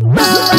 Oh.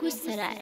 gussar är.